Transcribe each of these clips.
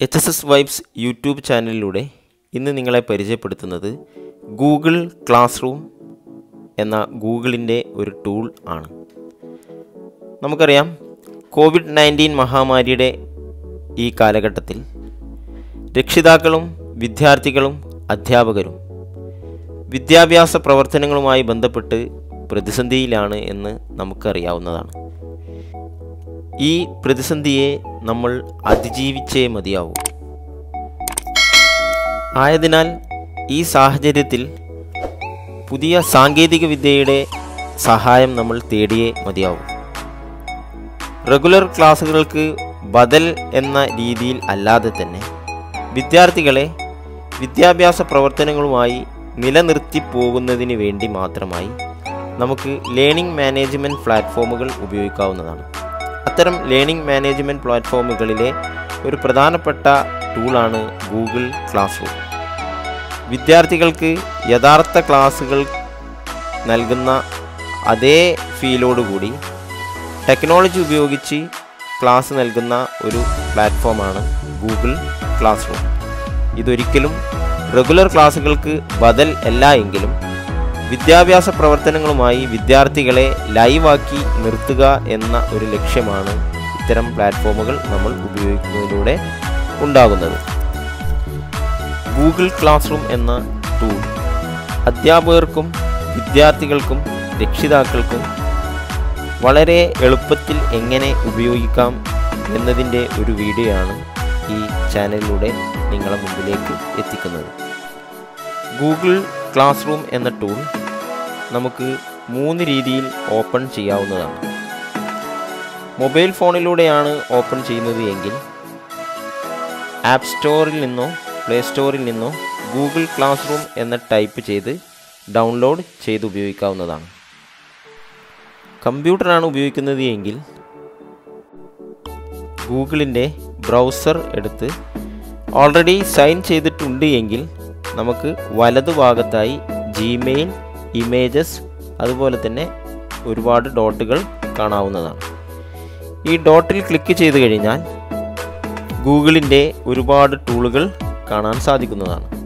H S S vibes YouTube ചാനലിലൂടെ ഇന്ന് നിങ്ങളെ പരിചയപ്പെടുത്തുന്നത് ഗൂഗിൾ ക്ലാസ് റൂം എന്ന ഗൂഗിളിന്റെ ഒരു ടൂൾ ആണ്. നമുക്കറിയാം കോവിഡ് നയന്റീൻ മഹാമാരിയുടെ ഈ കാലഘട്ടത്തിൽ രക്ഷിതാക്കളും വിദ്യാർത്ഥികളും അധ്യാപകരും വിദ്യാഭ്യാസ പ്രവർത്തനങ്ങളുമായി ബന്ധപ്പെട്ട് പ്രതിസന്ധിയിലാണ് എന്ന് നമുക്കറിയാവുന്നതാണ്. ഈ പ്രതിസന്ധിയെ നമ്മൾ അതിജീവിച്ചേ മതിയാവൂ. ആയതിനാൽ ഈ സാഹചര്യത്തിൽ പുതിയ സാങ്കേതിക വിദ്യയുടെ സഹായം നമ്മൾ തേടിയേ മതിയാവും. റെഗുലർ ക്ലാസ്സുകൾക്ക് ബദൽ എന്ന രീതിയിൽ അല്ലാതെ തന്നെ വിദ്യാർത്ഥികളെ വിദ്യാഭ്യാസ പ്രവർത്തനങ്ങളുമായി നിലനിർത്തി പോകുന്നതിന് വേണ്ടി മാത്രമായി നമുക്ക് ലേണിംഗ് മാനേജ്മെന്റ് പ്ലാറ്റ്ഫോമുകൾ ഉപയോഗിക്കാവുന്നതാണ്. അത്തരം ലേണിംഗ് മാനേജ്മെന്റ് പ്ലാറ്റ്ഫോമുകളിലെ ഒരു പ്രധാനപ്പെട്ട ടൂളാണ് ഗൂഗിൾ ക്ലാസ് റൂം വിദ്യാർത്ഥികൾക്ക് യഥാർത്ഥ ക്ലാസ്സുകൾ നൽകുന്ന അതേ ഫീലോടുകൂടി ടെക്നോളജി ഉപയോഗിച്ച് ക്ലാസ് നൽകുന്ന ഒരു പ്ലാറ്റ്ഫോമാണ് ഗൂഗിൾ ക്ലാസ് റൂം ഇതൊരിക്കലും റെഗുലർ ക്ലാസ്സുകൾക്ക് ബദൽ അല്ല എങ്കിലും വിദ്യാഭ്യാസ പ്രവർത്തനങ്ങളുമായി വിദ്യാർത്ഥികളെ ലൈവാക്കി നിർത്തുക എന്ന ഒരു ലക്ഷ്യമാണ് ഇത്തരം പ്ലാറ്റ്ഫോമുകൾ നമ്മൾ ഉപയോഗിക്കുന്നതിലൂടെ ഉണ്ടാകുന്നത്. ഗൂഗിൾ ക്ലാസ് റൂം എന്ന ടൂൾ അധ്യാപകർക്കും വിദ്യാർത്ഥികൾക്കും രക്ഷിതാക്കൾക്കും വളരെ എളുപ്പത്തിൽ എങ്ങനെ ഉപയോഗിക്കാം എന്നതിന്റെ ഒരു വീഡിയോ ആണ് ഈ ചാനലിലൂടെ നിങ്ങളെ മുമ്പിലേക്ക് എത്തിക്കുന്നത്. ഗൂഗിൾ ക്ലാസ് റൂം എന്ന ടൂൾ നമുക്ക് മൂന്ന് രീതിയിൽ ഓപ്പൺ ചെയ്യാവുന്നതാണ്. മൊബൈൽ ഫോണിലൂടെയാണ് ഓപ്പൺ ചെയ്യുന്നത് എങ്കിൽ ആപ്പ് സ്റ്റോറിൽ നിന്നോ പ്ലേ സ്റ്റോറിൽ നിന്നോ ഗൂഗിൾ ക്ലാസ് റൂം എന്ന് ടൈപ്പ് ചെയ്ത് ഡൗൺലോഡ് ചെയ്ത് ഉപയോഗിക്കാവുന്നതാണ്. കമ്പ്യൂട്ടറാണ് ഉപയോഗിക്കുന്നത് എങ്കിൽ ഗൂഗിളിന്റെ ബ്രൗസർ എടുത്ത് ഓൾറെഡി സൈൻ ചെയ്തിട്ടുണ്ട് എങ്കിൽ നമുക്ക് വലതുഭാഗത്തായി ജിമെയിൽ ഇമേജസ് അതുപോലെ തന്നെ ഒരുപാട് ഡോട്ടുകൾ കാണാവുന്നതാണ്. ഈ ഡോട്ടിൽ ക്ലിക്ക് ചെയ്ത് കഴിഞ്ഞാൽ ഗൂഗിളിന്റെ ഒരുപാട് ടൂളുകൾ കാണാൻ സാധിക്കുന്നതാണ്.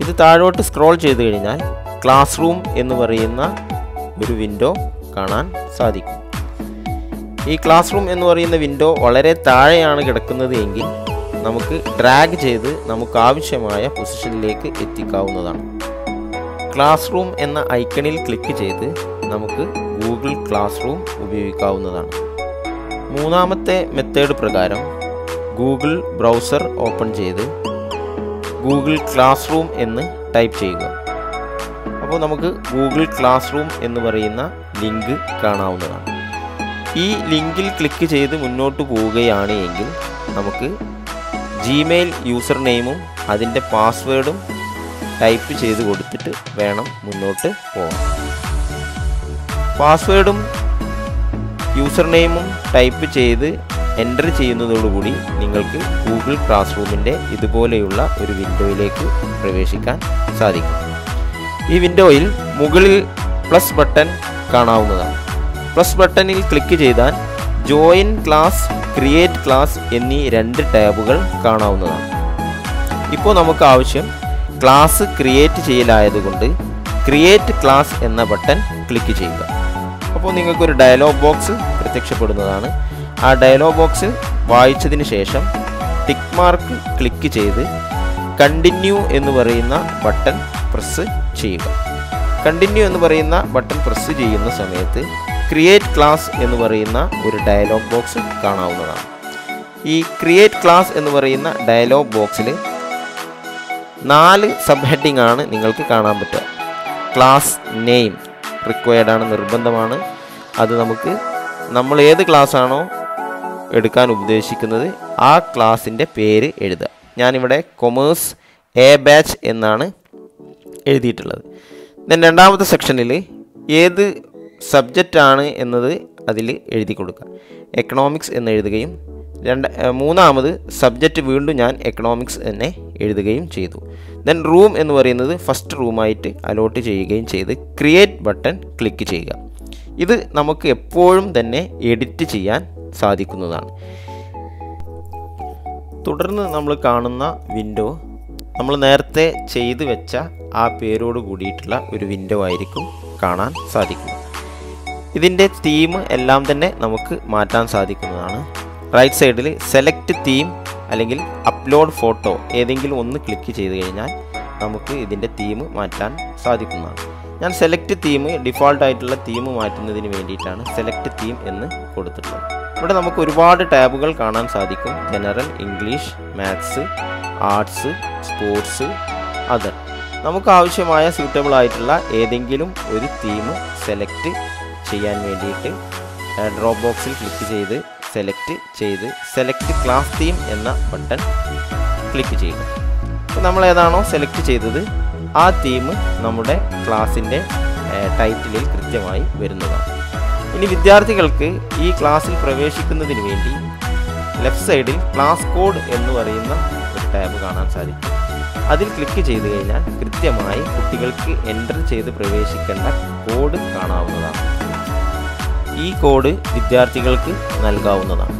ഇത് താഴോട്ട് സ്ക്രോൾ ചെയ്ത് കഴിഞ്ഞാൽ ക്ലാസ് റൂം എന്ന് പറയുന്ന ഒരു വിൻഡോ കാണാൻ സാധിക്കും. ഈ ക്ലാസ് റൂം എന്ന് പറയുന്ന വിൻഡോ വളരെ താഴെയാണ് കിടക്കുന്നത് എങ്കിൽ നമുക്ക് ഡ്രാഗ് ചെയ്ത് നമുക്ക് ആവശ്യമായ പൊസിഷനിലേക്ക് എത്തിക്കാവുന്നതാണ്. ക്ലാസ് റൂം എന്ന ഐക്കണിൽ ക്ലിക്ക് ചെയ്ത് നമുക്ക് ഗൂഗിൾ ക്ലാസ് റൂം ഉപയോഗിക്കാവുന്നതാണ്. മൂന്നാമത്തെ മെത്തേഡ് പ്രകാരം ഗൂഗിൾ ബ്രൗസർ ഓപ്പൺ ചെയ്ത് ഗൂഗിൾ ക്ലാസ് റൂം എന്ന് ടൈപ്പ് ചെയ്യുക. അപ്പോൾ നമുക്ക് ഗൂഗിൾ ക്ലാസ് റൂം എന്ന് പറയുന്ന ലിങ്ക് കാണാവുന്നതാണ്. ഈ ലിങ്കിൽ ക്ലിക്ക് ചെയ്ത് മുന്നോട്ട് പോവുകയാണ് എങ്കിൽ നമുക്ക് ജിമെയിൽ യൂസർ നെയിമും അതിന്റെ പാസ്വേഡും ടൈപ്പ് ചെയ്ത് കൊടുത്തിട്ട് വേണം മുന്നോട്ട് പോകാൻ പാസ്വേഡും യൂസർ നെയിമും ടൈപ്പ് ചെയ്ത് എന്റർ ചെയ്യുന്നതോടുകൂടി നിങ്ങൾക്ക് ഗൂഗിൾ ക്ലാസ് റൂമിന്റെ ഇതുപോലെയുള്ള ഒരു വിൻഡോയിലേക്ക് പ്രവേശിക്കാൻ സാധിക്കും. ഈ വിൻഡോയിൽ മുകളിൽ പ്ലസ് ബട്ടൺ കാണാവുന്നതാണ്. പ്ലസ് ബട്ടണിൽ ക്ലിക്ക് ചെയ്താൽ ജോയിൻ ക്ലാസ് ക്രിയേറ്റ് ക്ലാസ് എന്നീ രണ്ട് ടാബുകൾ കാണാവുന്നതാണ്. ഇപ്പോൾ നമുക്ക് ആവശ്യം ക്ലാസ് ക്രിയേറ്റ് ചെയ്യലായതുകൊണ്ട് ക്രിയേറ്റ് ക്ലാസ് എന്ന ബട്ടൺ ക്ലിക്ക് ചെയ്യുക. അപ്പോൾ നിങ്ങൾക്കൊരു ഡയലോഗ് ബോക്സ് പ്രത്യക്ഷപ്പെടുന്നതാണ്. ആ ഡയലോഗ് ബോക്സ് വായിച്ചതിന് ശേഷം ടിക്ക് മാർക്ക് ക്ലിക്ക് ചെയ്ത് കണ്ടിന്യൂ എന്ന് പറയുന്ന ബട്ടൺ പ്രസ് ചെയ്യുക. കണ്ടിന്യൂ എന്ന് പറയുന്ന ബട്ടൺ പ്രസ് ചെയ്യുന്ന സമയത്ത് ക്രിയേറ്റ് ക്ലാസ് എന്ന് പറയുന്ന ഒരു ഡയലോഗ് ബോക്സ് കാണാവുന്നതാണ്. ഈ ക്രിയേറ്റ് ക്ലാസ് എന്ന് പറയുന്ന ഡയലോഗ് ബോക്സിൽ നാല് സബ് ഹെഡിങ് ആണ് നിങ്ങൾക്ക് കാണാൻ പറ്റുക. ക്ലാസ് നെയിം റിക്വയർഡ് ആണ് നിർബന്ധമാണ്. അത് നമുക്ക് നമ്മൾ ഏത് ക്ലാസ് ആണോ എടുക്കാൻ ഉദ്ദേശിക്കുന്നത് ആ ക്ലാസിന്റെ പേര് എഴുതുക. ഞാനിവിടെ കൊമേഴ്സ് എ ബാച്ച് എന്നാണ് എഴുതിയിട്ടുള്ളത്. ദെൻ രണ്ടാമത്തെ സെക്ഷനിൽ ഏത് സബ്ജക്റ്റാണ് എന്നത് അതിൽ എഴുതി കൊടുക്കുക. എക്കണോമിക്സ് എന്ന് എഴുതുകയും രണ്ട് മൂന്നാമത് സബ്ജക്റ്റ് വീണ്ടും ഞാൻ എക്കണോമിക്സ് തന്നെ എഴുതുകയും ചെയ്തു. ദെൻ റൂം എന്ന് പറയുന്നത് ഫസ്റ്റ് റൂമായിട്ട് അലോട്ട് ചെയ്യുകയും ചെയ്ത് ക്രിയേറ്റ് ബട്ടൺ ക്ലിക്ക് ചെയ്യുക. ഇത് നമുക്ക് എപ്പോഴും തന്നെ എഡിറ്റ് ചെയ്യാൻ സാധിക്കുന്നതാണ്. തുടർന്ന് നമ്മൾ കാണുന്ന വിൻഡോ നമ്മൾ നേരത്തെ ചെയ്തു വെച്ച ആ പേരോട് കൂടിയിട്ടുള്ള ഒരു വിൻഡോ ആയിരിക്കും കാണാൻ സാധിക്കുന്നത്. ഇതിന്റെ തീം എല്ലാം തന്നെ നമുക്ക് മാറ്റാൻ സാധിക്കുന്നതാണ്. റൈറ്റ് സൈഡിൽ സെലക്ട് തീം അല്ലെങ്കിൽ അപ്ലോഡ് ഫോട്ടോ ഏതെങ്കിലും ഒന്ന് ക്ലിക്ക് ചെയ്ത് കഴിഞ്ഞാൽ നമുക്ക് ഇതിന്റെ തീം മാറ്റാൻ സാധിക്കുന്നതാണ്. ഞാൻ സെലക്ട് തീം ഡിഫോൾട്ടായിട്ടുള്ള തീം മാറ്റുന്നതിന് വേണ്ടിയിട്ടാണ് സെലക്ട് തീം എന്ന് കൊടുത്തിട്ടുള്ളത്. ഇവിടെ നമുക്ക് ഒരുപാട് ടാബുകൾ കാണാൻ സാധിക്കും. General English maths arts sports other നമുക്ക് ആവശ്യമായ സ്യൂട്ടബിൾ ആയിട്ടുള്ള ഏതെങ്കിലും ഒരു തീം സെലക്ട് ചെയ്യാൻ വേണ്ടിയിട്ട് ഡ്രോപ്പ് ബോക്സിൽ ക്ലിക്ക് ചെയ്ത് സെലക്ട് ചെയ്ത് സെലക്ട് ക്ലാസ് തീം എന്ന ബട്ടൺ ക്ലിക്ക് ചെയ്യുക. അപ്പോൾ നമ്മൾ ഏതാണോ സെലക്ട് ചെയ്തത് ആ തീം നമ്മുടെ ക്ലാസ്സിന്റെ ടൈറ്റിലിൽ കൃത്യമായി വരുന്നതാണ്. ഇനി വിദ്യാർത്ഥികൾക്ക് ഈ ക്ലാസ്സിൽ പ്രവേശിക്കുന്നതിന് വേണ്ടി ലെഫ്റ്റ് സൈഡിൽ ക്ലാസ് കോഡ് എന്ന് പറയുന്ന ഒരു ടാബ് കാണാൻ സാധിക്കും. അതിൽ ക്ലിക്ക് ചെയ്ത് കഴിഞ്ഞാൽ കൃത്യമായി കുട്ടികൾക്ക് എന്റർ ചെയ്ത് പ്രവേശിക്കേണ്ട കോഡ് കാണാവുന്നതാണ്. ഈ കോഡ് വിദ്യാർത്ഥികൾക്ക് നൽകാവുന്നതാണ്.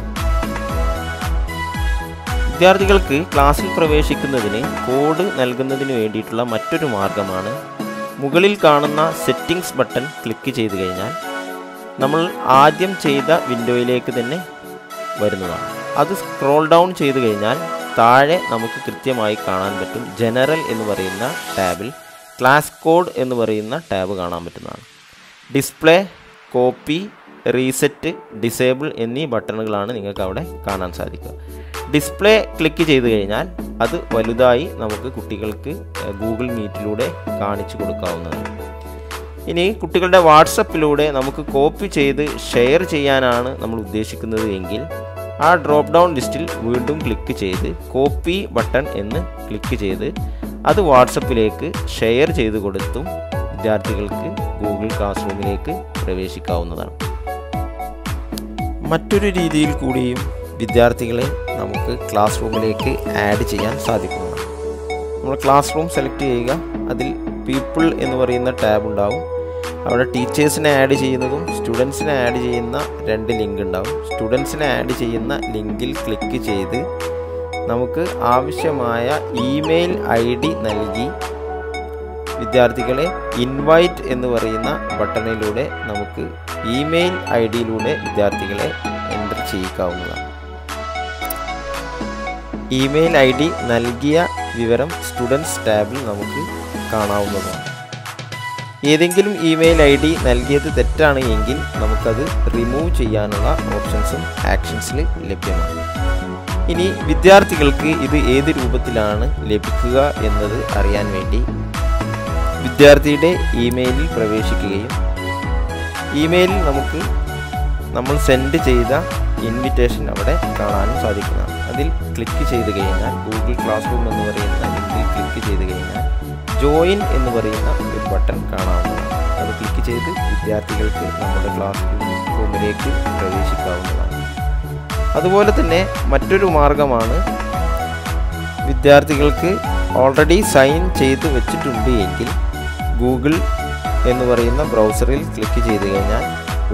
വിദ്യാർത്ഥികൾക്ക് ക്ലാസ്സിൽ പ്രവേശിക്കുന്നതിന് കോഡ് നൽകുന്നതിന് വേണ്ടിയിട്ടുള്ള മറ്റൊരു മാർഗമാണ് മുകളിൽ കാണുന്ന സെറ്റിംഗ്സ് ബട്ടൺ ക്ലിക്ക് ചെയ്ത് കഴിഞ്ഞാൽ നമ്മൾ ആദ്യം ചെയ്ത വിൻഡോയിലേക്ക് തന്നെ വരുന്നതാണ്. അത് സ്ക്രോൾ ഡൗൺ ചെയ്ത് കഴിഞ്ഞാൽ താഴെ നമുക്ക് കൃത്യമായി കാണാൻ പറ്റും ജനറൽ എന്ന് പറയുന്ന ടാബിൽ ക്ലാസ് കോഡ് എന്ന് പറയുന്ന ടാബ് കാണാൻ പറ്റുന്നതാണ്. ഡിസ്പ്ലേ കോപ്പി റീസെറ്റ് ഡിസേബിൾ എന്നീ ബട്ടണുകളാണ് നിങ്ങൾക്ക് അവിടെ കാണാൻ സാധിക്കുക. ഡിസ്പ്ലേ ക്ലിക്ക് ചെയ്ത് കഴിഞ്ഞാൽ അത് വലുതായി നമുക്ക് കുട്ടികൾക്ക് ഗൂഗിൾ മീറ്റിലൂടെ കാണിച്ചു കൊടുക്കാവുന്നതാണ്. ഇനി കുട്ടികളുടെ വാട്സപ്പിലൂടെ നമുക്ക് കോപ്പി ചെയ്ത് ഷെയർ ചെയ്യാനാണ് നമ്മൾ ഉദ്ദേശിക്കുന്നത് എങ്കിൽ ആ ഡ്രോപ്പ് ഡൗൺ ലിസ്റ്റിൽ വീണ്ടും ക്ലിക്ക് ചെയ്ത് കോപ്പി ബട്ടൺ എന്ന് ക്ലിക്ക് ചെയ്ത് അത് വാട്സപ്പിലേക്ക് ഷെയർ ചെയ്ത് കൊടുത്തും വിദ്യാർത്ഥികൾക്ക് ഗൂഗിൾ ക്ലാസ് റൂമിലേക്ക് പ്രവേശിക്കാവുന്നതാണ്. മറ്റൊരു രീതിയിൽ കൂടിയും വിദ്യാർത്ഥികളെ നമുക്ക് ക്ലാസ് റൂമിലേക്ക് ആഡ് ചെയ്യാൻ സാധിക്കുന്നതാണ് നമ്മൾ ക്ലാസ് റൂം സെലക്ട് ചെയ്യുക. അതിൽ പീപ്പിൾ എന്ന് പറയുന്ന ടാബ് ഉണ്ടാവും. അവിടെ ടീച്ചേഴ്സിനെ ആഡ് ചെയ്യുന്നതും സ്റ്റുഡൻസിനെ ആഡ് ചെയ്യുന്ന രണ്ട് ലിങ്ക് ഉണ്ടാവും. സ്റ്റുഡൻസിനെ ആഡ് ചെയ്യുന്ന ലിങ്കിൽ ക്ലിക്ക് ചെയ്ത് നമുക്ക് ആവശ്യമായ ഇമെയിൽ ഐ ഡി നൽകി വിദ്യാർത്ഥികളെ ഇൻവൈറ്റ് എന്ന് പറയുന്ന ബട്ടണിലൂടെ നമുക്ക് ഇമെയിൽ ഐ ഡിയിലൂടെ വിദ്യാർത്ഥികളെ എന്റർ ചെയ്യിക്കാവുന്നതാണ്. ഇമെയിൽ ഐ ഡി നൽകിയ വിവരം സ്റ്റുഡൻസ് ടാബിൽ നമുക്ക് കാണാവുന്നതാണ്. ഏതെങ്കിലും ഇമെയിൽ ഐ ഡി നൽകിയത് തെറ്റാണ് എങ്കിൽ നമുക്കത് റിമൂവ് ചെയ്യാനുള്ള ഓപ്ഷൻസും ആക്ഷൻസിൽ ലഭ്യമാണ്. ഇനി വിദ്യാർത്ഥികൾക്ക് ഇത് ഏത് രൂപത്തിലാണ് ലഭിക്കുക എന്നത് അറിയാൻ വേണ്ടി വിദ്യാർത്ഥിയുടെ ഇമെയിലിൽ പ്രവേശിക്കുകയും ഇമെയിലിൽ നമുക്ക് നമ്മൾ സെൻഡ് ചെയ്ത ഇൻവിറ്റേഷൻ അവിടെ കാണാനും സാധിക്കുന്നതാണ്. അതിൽ ക്ലിക്ക് ചെയ്ത് കഴിഞ്ഞാൽ ഗൂഗിൾ ക്ലാസ് റൂം എന്ന് പറയുന്ന ലിങ്കിൽ ക്ലിക്ക് ചെയ്ത് കഴിഞ്ഞാൽ ജോയിൻ എന്ന് പറയുന്ന ഒരു ബട്ടൺ കാണാവുന്നതാണ്. അത് ക്ലിക്ക് ചെയ്ത് വിദ്യാർത്ഥികൾക്ക് നമ്മുടെ ക്ലാസ് റൂമിലേക്ക് പ്രവേശിക്കാവുന്നതാണ്. അതുപോലെ തന്നെ മറ്റൊരു മാർഗമാണ് വിദ്യാർത്ഥികൾക്ക് ഓൾറെഡി സൈൻ ചെയ്ത് വെച്ചിട്ടുണ്ട് എങ്കിൽ ഗൂഗിൾ എന്ന് പറയുന്ന ബ്രൗസറിൽ ക്ലിക്ക് ചെയ്ത് കഴിഞ്ഞാൽ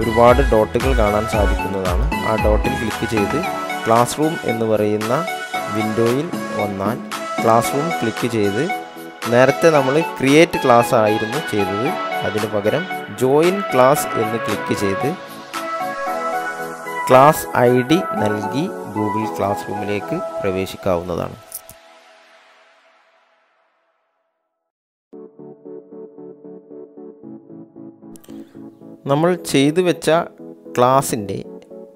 ഒരുപാട് ഡോട്ടുകൾ കാണാൻ സാധിക്കുന്നതാണ്. ആ ഡോട്ടിൽ ക്ലിക്ക് ചെയ്ത് ക്ലാസ് റൂം എന്ന് പറയുന്ന വിൻഡോയിൽ വന്നാൽ ക്ലാസ് റൂം ക്ലിക്ക് ചെയ്ത് നേരത്തെ നമ്മൾ ക്രിയേറ്റ് ക്ലാസ് ആയിരുന്നു ചെയ്തത്. അതിന് പകരം ജോയിൻ ക്ലാസ് എന്ന് ക്ലിക്ക് ചെയ്ത് ക്ലാസ് ഐ ഡി നൽകി ഗൂഗിൾ ക്ലാസ് റൂമിലേക്ക് പ്രവേശിക്കാവുന്നതാണ്. നമ്മൾ ചെയ്തു വെച്ച ക്ലാസ്സിന്റെ